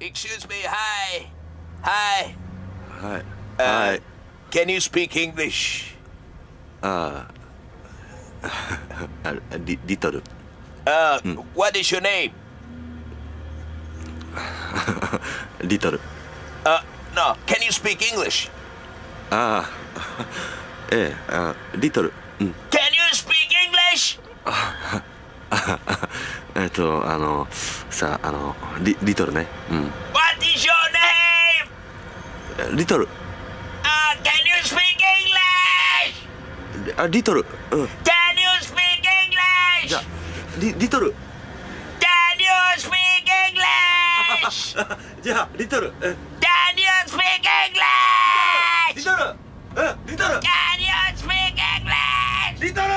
Excuse me, hi. Hi. Hi. Uh, hi. Can you speak English? Uh, little. uh, uh what is your name? little. Uh, no, can you speak English? Ah, uh, eh, uh, little. Mm. えっとあのさあのリリトルねうん What is your name? リトル Uh, can you speak English? あリトルうん Can you speak English? じゃあリリトル Can you speak English? じゃあリトルうん Can you speak English? リトルうんリトル Can you speak English? リトル